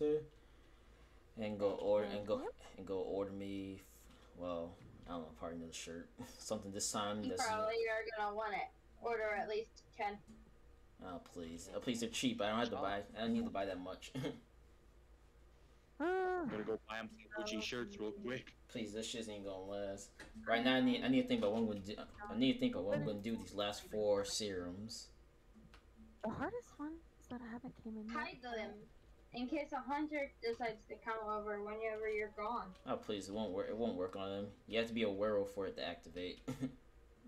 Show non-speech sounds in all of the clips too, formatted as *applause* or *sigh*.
dear and go order and go and go order me. Well, I don't know, probably another shirt, *laughs* something this time. You That's probably are gonna want it. Order at least ten. oh please, oh, please they're cheap. I don't have to buy. I don't need to buy that much. *laughs* I'm gonna go buy him some Gucci oh. shirts real quick. please, this shit ain't gonna last. Right now, I need I need to think about what I'm gonna do. I need to think of what I'm gonna do these last four serums. The hardest ones that I haven't came in yet. Hide them in case a hunter decides to come over whenever you're gone. Oh please, it won't work. It won't work on them. You have to be a werewolf for it to activate. *laughs*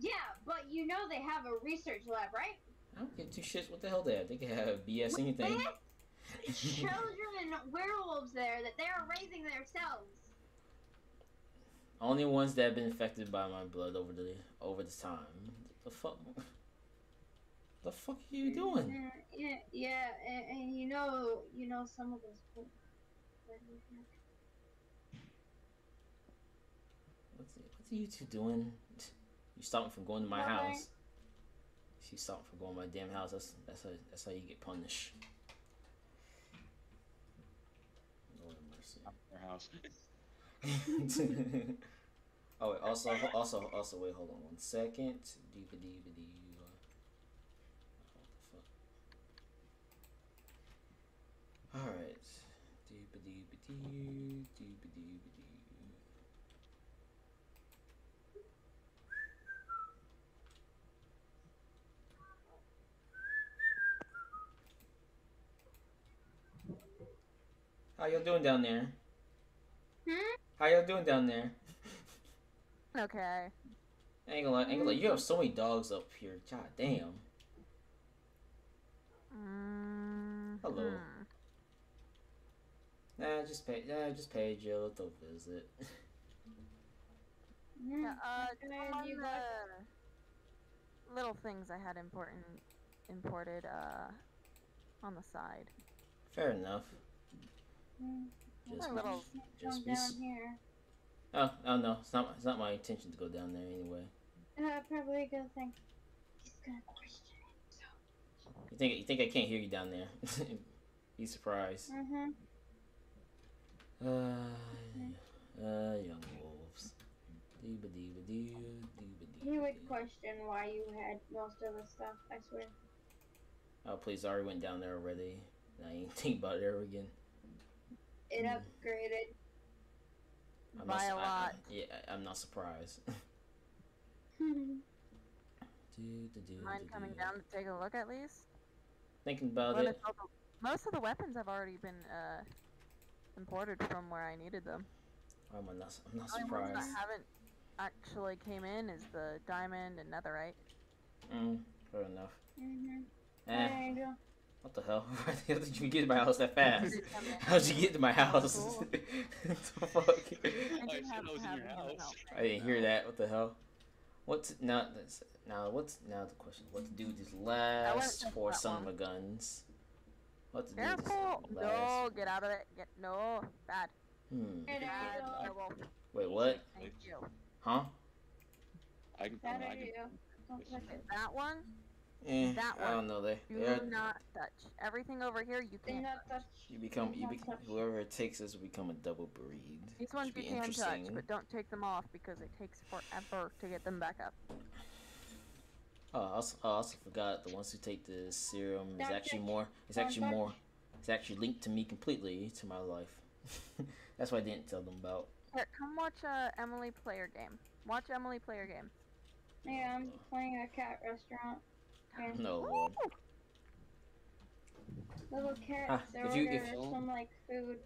Yeah, but you know they have a research lab, right? I don't give two shits what the hell they have. They can have BS anything. *laughs* Children werewolves there that they are raising themselves. Only ones that have been affected by my blood over the over the time. The fuck? The fuck are you doing? Yeah, yeah, yeah, and, and you know, you know some of those. people- What's what's *laughs* you two doing? You stopped me from going to my Nothing. house. She stopped from going to my damn house. That's that's how that's how you get punished. Lord have mercy. Their house. *laughs* oh wait, also also also wait, hold on one second. Deeba deeba dee. uh, What the fuck? Alright. Deeba deeba dee. Deeba deeba dee. How y'all doing down there? Hmm? How y'all doing down there? Okay. I ain't gonna lie, ain't gonna. You have so many dogs up here. God damn. Mm, Hello. Nah, just pay. Nah, just pay Jill to visit. *laughs* Yeah, uh, Good come the little things I had important imported uh on the side. Fair enough. Mm, Just, My little just be. down here. Oh, oh no, it's not. It's not my intention to go down there anyway. Uh, probably a good thing. He's gonna question it. So. You think? You think I can't hear you down there? *laughs* be surprised. Mm-hmm. Uh, uh, young wolves. Deeba deeba doo, deeba He would question why you had most of the stuff. I swear. Oh please, I already went down there already. and I ain't *laughs* think about it ever again. It Mm. upgraded. I'm By not, a su- I- I- lot. yeah, I- I'm not surprised. *laughs* Do, do, do, Mind do, coming do. down to take a look at least? Thinking about When it. the- most of the weapons have already been uh imported from where I needed them. I'm not. I'm not The only ones surprised. that haven't actually came in is the diamond and netherite. Mm, fair enough. mm-hmm. Eh, Angel. what the hell? *laughs* How did you get to my house that fast? How did you get to my house? Cool. *laughs* the fuck? I I didn't *laughs* I was in your house. I didn't hear that. What the hell? What's now? Now what's now the question? What to do with these last four that son of guns? What to do with Careful! No, get out of it. Get no bad. Hmm. Good Bad. Terrible. Wait, what? Thank you. Huh? I can. That I can you. Don't. That one, Eh, That I don't know. They, do they're, not touch. Everything over here, you Do can't. touch. you become you not become touch. whoever it takes us will become a double breed. These ones be you can touch, but don't take them off because it takes forever to get them back up. Oh, I also, I also forgot the ones who take the serum is actually more. It's actually more. It's actually linked to me completely to my life. *laughs* That's why I didn't tell them about. Here, come watch uh, Emily play her game. Watch Emily play her game. Yeah, I'm playing a cat restaurant. Okay. *laughs* No lord. Little cats Ah, order if you- if- some like food.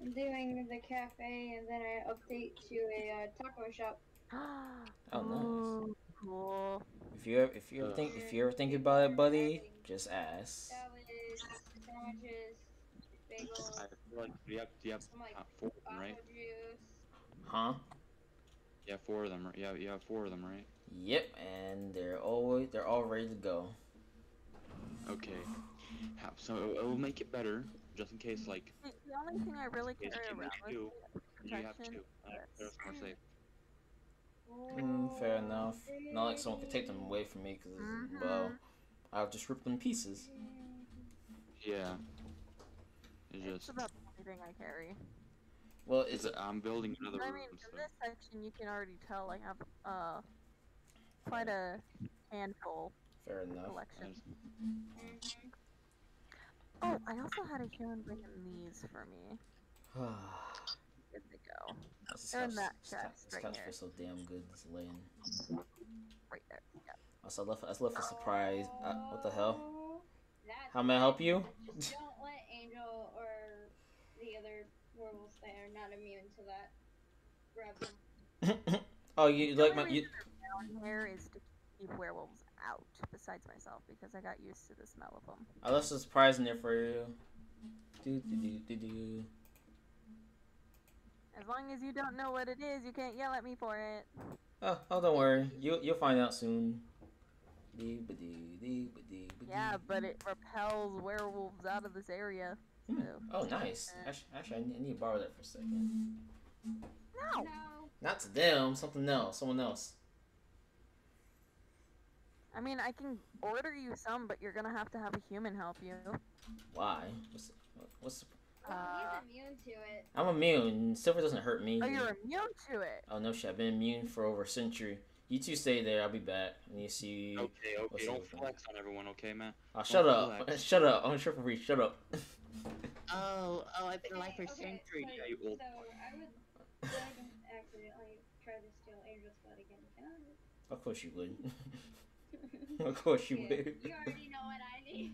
I'm doing the cafe and then I update to a uh, taco shop. *gasps* Oh, nice. Ooh, Cool. If you ever, if you ever think if you ever think about it, buddy, just ask. Salads, sandwiches, bagels, I feel like you have you have like uh, four of them, right? Huh? You have four of them. right? Yeah, you have four of them, right? Yep, and they're always they're all ready to go. Okay. So it, it will make it better, just in case like The, the only thing I really in case carry you around need with two, me you have two. Uh, that's more safe. Mm, fair enough. Not like someone could take them away from me, because well, Mhm. I'll just rip them to pieces. Yeah. It's It's just. about the only thing I carry. Well, it's It's, I'm building another But I room, mean, so. from this section, you can already tell I have uh quite a handful fair enough. collection. Oh, I also had a human bring in these for me. *sighs* That's Good to go. Just They're in how- that this couch- chest this right couch here. feels so damn good. This laying. Right there. Yeah. Also, I left. I left a surprise. Uh, what the hell? Oh, that's How may I help you? Just don't let Angel or the other werewolves that are not immune to that grab them. *laughs* oh, you The like only my? You, reason they're down here is to keep werewolves out, besides myself, because I got used to the smell of them. I left a surprise in there for you. Do do do do do. As long as you don't know what it is, you can't yell at me for it. Oh, oh, don't worry. You you'll find out soon. Dee ba dee dee ba dee ba Yeah, but it repels werewolves out of this area. Hmm. So. Oh, nice. Actually, actually, I need, I need to borrow that for a second. No! No. Not to them. Something else. Someone else. I mean, I can order you some, but you're gonna have to have a human help you. Why? What's what's? Well, Uh, he's immune to it. I'm immune. Silver doesn't hurt me. Oh, you're immune to it. Oh no shit! I've been immune for over a century. You two stay there. I'll be back. I need to see. Okay, okay, the don't flex on everyone, okay, man? Oh, shut Don't up! relax. *laughs* Shut up! I'm triple free. Shut up. *laughs* Oh, oh, I've been alive for Okay, okay, centuries. so- Yeah, you old So I would like accidentally try to steal Angel's blood again. Can I? of course you would. *laughs* of course you Yeah, would. You already know what I need.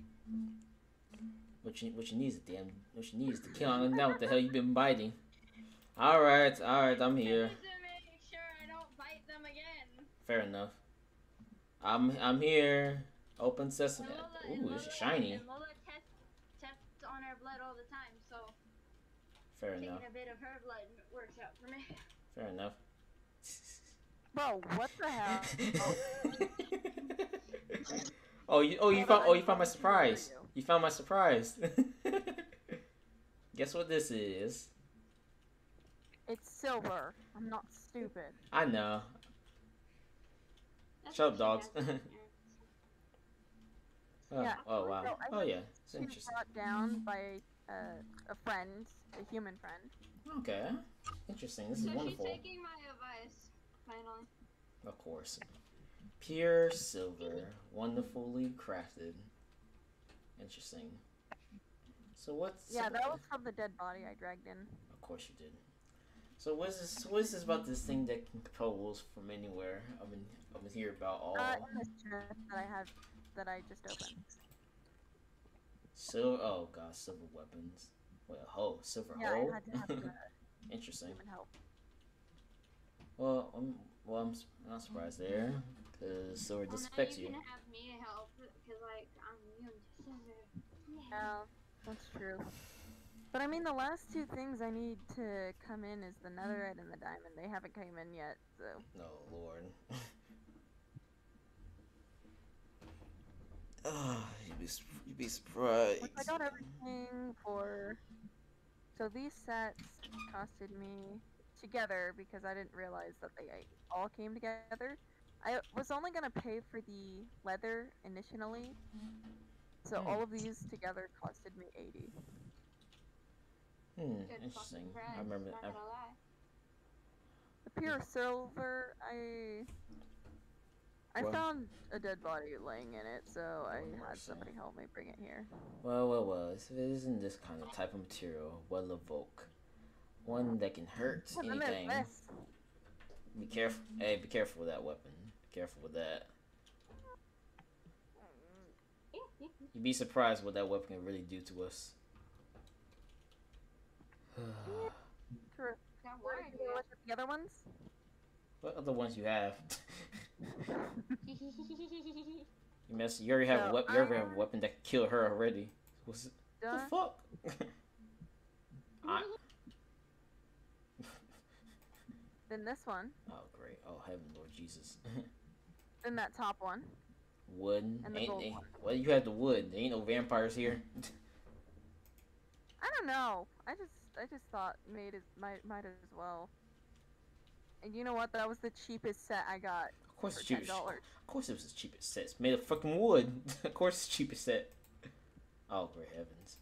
What you what you need is a damn. What you need is to kill him. Now what the hell you been biting? All right, all right. I'm here. Just to make sure I don't bite them again. Fair enough. I'm I'm here. Open sesame. And Lola- Ooh, Lola- it's shiny. Lola tests, tests on our blood all the time, so Fair taking enough. a bit of her blood works out for me. Fair enough. Bro, what the hell? *laughs* oh, *laughs* you oh you found oh you found my need to remember surprise. you. You found my surprise. *laughs* Guess what this is? It's silver. I'm not stupid. I know. That's Shut up, dogs. *laughs* Oh, Yeah, oh wow. I Oh yeah, it's interesting. brought down by uh, a friend, a human friend. Okay, interesting. This is wonderful. So wonderful. she's taking my advice, finally. Of course. Pure silver, wonderfully crafted. Interesting. So what's Yeah, that was from the dead body I dragged in. Of course you did. So what is this? What is this about this thing that can controls from anywhere? I've been I've been hearing about all Uh, in this chest that I have, that I just opened. silver. Oh god, silver weapons. Wait, a hoe, silver Yeah, hoe. Had to *laughs* Interesting. Well, I'm well, I'm not surprised there, because silver Well, now disaffects you you. can have me help, because, like, I'm immune to silver. Yeah, that's true. But I mean, the last two things I need to come in is the netherite and the diamond. They haven't come in yet, so. No, Lord. *laughs* Ah, you'd be you'd be surprised. Which I got everything for. So these sets costed me together because I didn't realize that they all came together. I was only gonna pay for the leather initially, so Hmm. all of these together costed me eighty. Hmm, Good interesting. price, I remember. that. I. The pure silver, I I Well- found a dead body laying in it, so I had mercy. somebody help me bring it here. well, well, well. If it isn't this kind of type of material, well, evoke one that can hurt What limit is anything. Be careful. Hey, be careful with that weapon. Careful with that. You'd be surprised what that weapon can really do to us. *sighs* True. You look the other ones? what other ones you have? *laughs* you mess. You already have a So, weapon. You already have a weapon that can kill her already. What's it? The fuck? I, Then this one. oh great! Oh heaven, Lord Jesus. *laughs* Then that top one. wood. And the Ain't, gold ain't, one. well, you have the wood. There ain't no vampires here. I don't know. I just I just thought made as might might as well. And you know what? That was the cheapest set I got of course, for cheapest. Of course, it was the cheapest set. It's made of fucking wood. *laughs* of course, it's the cheapest set. Oh great heavens.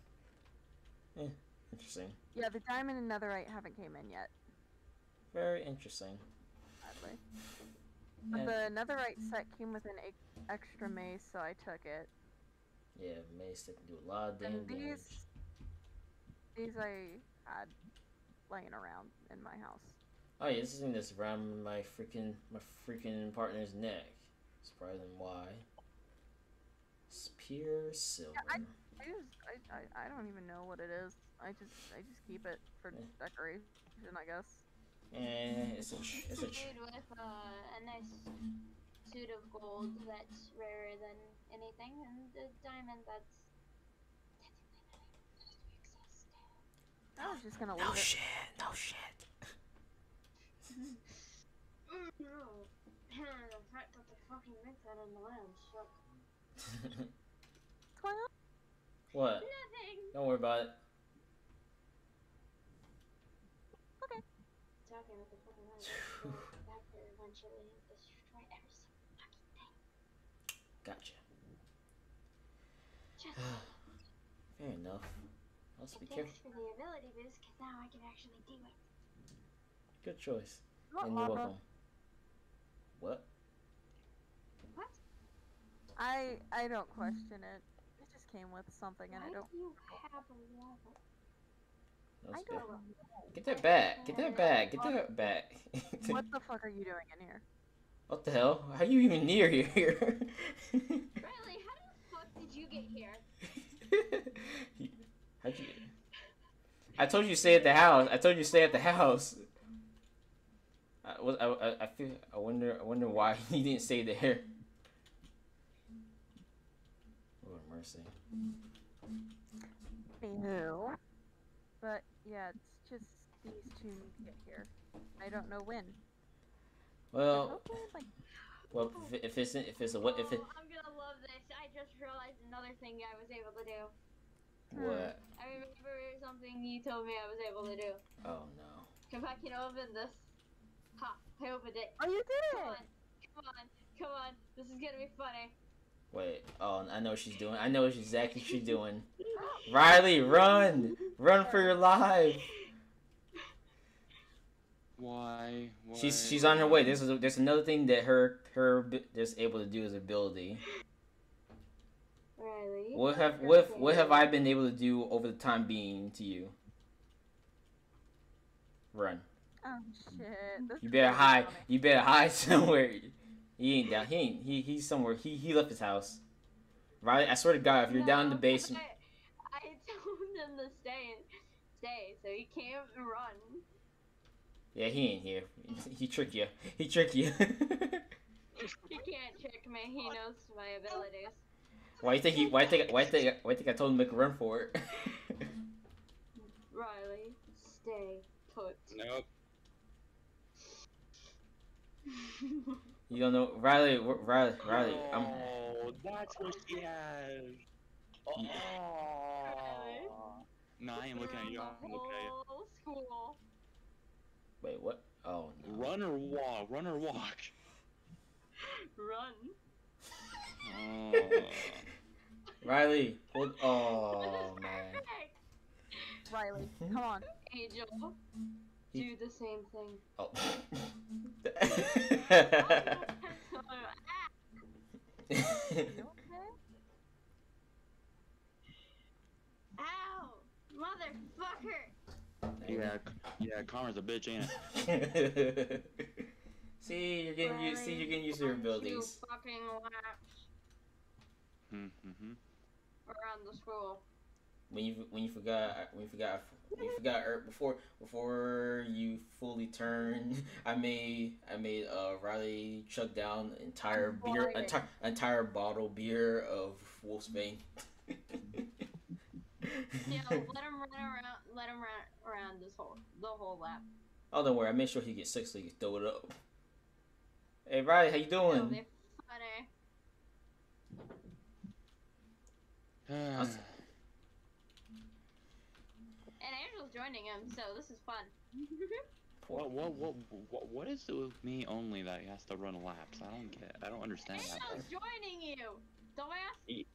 Eh, interesting. Yeah, the diamond and netherite haven't came in yet, Very interesting. sadly. But Yeah. the netherite mm-hmm. set came with an extra mm-hmm. mace, so I took it. Yeah, mace that can do a lot of And damage. these these I had laying around in my house. Oh yeah, this is thing that's around my freaking my freaking partner's neck. Surprising why. It's pure silver. I just I, I, I don't even know what it is. I just I just keep it for Yeah. decoration, I guess. And it's a tr- it's a tr- with uh, a nice suit of gold that's rarer than anything, and the diamond that's technically not even supposed to exist. I was just gonna no leave it. shit, no shit. *laughs* Mm, no. the fact that they fucking make that in the land shook. What's going on? what? Nothing! Don't worry about it. Talking with the fucking land, go back there eventually and destroy every single fucking thing. *sighs* Gotcha. *sighs* Fair enough. Let's be thanks careful. for the ability boost, because now I can actually do it. Good choice. Not and you're lava. welcome. What? What? I I don't question it. It just came with something, and I don't. do you have a lava? That's I don't. Get that back. Get that back. Get that back. What *laughs* the fuck are you doing in here? what the hell? How you even near here? *laughs* Riley, how the fuck did you get here? *laughs* How'd you? I told you to stay at the house. I told you to stay at the house. I was I, I, I feel I wonder I wonder why he didn't stay there. Lord mercy. Anywho. But yeah, it's just these two need to get here. I don't know when. Well, hopefully, like, well, if, if it's if it's a what if it Oh, I'm gonna love this. I just realized another thing I was able to do. Hmm. what? I remember something you told me I was able to do. Oh no. If I can open this. Ha! I opened it. oh, you did Come on, come on, come on. This is gonna be funny. Wait. Oh, I know what she's doing. I know exactly what she's doing. Riley, run! Run for your life! Why? Why? She's she's on her way. This is there's another thing that her her abi- is able to do as ability. Riley. What have what what have I been able to do over the time being to you? Run. Oh shit. This You better hide. You better hide *laughs* somewhere. He ain't down. He ain't. He he's somewhere. He he left his house. Riley, I swear to God, if you're down in the basement, I, *laughs* I told him to stay, stay, so he can't run. yeah, he ain't here. He trick you. He trick you. *laughs* He can't trick me. He knows my abilities. why you think he? Why you think? Why you think? Why you think I told him to make a run for it? *laughs* Riley, stay put. Nope. You don't know, Riley. wh- Riley. Riley. I'm. Oh, that's what she has. Oh. No, I ain't looking at you. I'm looking at you. Whole school. Wait, what? Oh no. Run or walk. Run or walk. Run. Oh. Riley. Hold. Oh man. *laughs* Riley, come on. Angel, He- do the same thing. Oh. Okay? Ow! Motherfucker! yeah, yeah. Connor's a bitch, ain't it? *laughs* see, you're getting used. See, you're getting used to your Run two abilities. fucking laps Mm-hmm. around the school. When you when you forgot when you forgot when you forgot er, before before you fully turned, I made I made uh Riley chug down entire beer entire entire bottle beer of Wolfsbane. *laughs* Yeah, let him run around. Let him run around this whole the whole lap. oh, don't worry. I made sure he gets sick so he can throw it up. Hey, Riley, how you It'll doing? be funny. That's- And Angel's joining him, so this is fun. what, what, what, what, what is it with me only that he has to run laps? I don't get. I don't understand that. Angel's joining you, dumbass.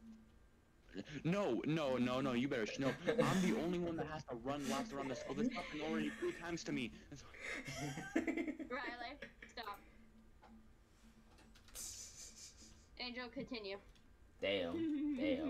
No, no, no, no. You better. Sh- no, I'm the only one that has to run laps around the school. This oh, happened *laughs* already three times to me. *laughs* Riley, stop. Angel, continue. Damn, damn.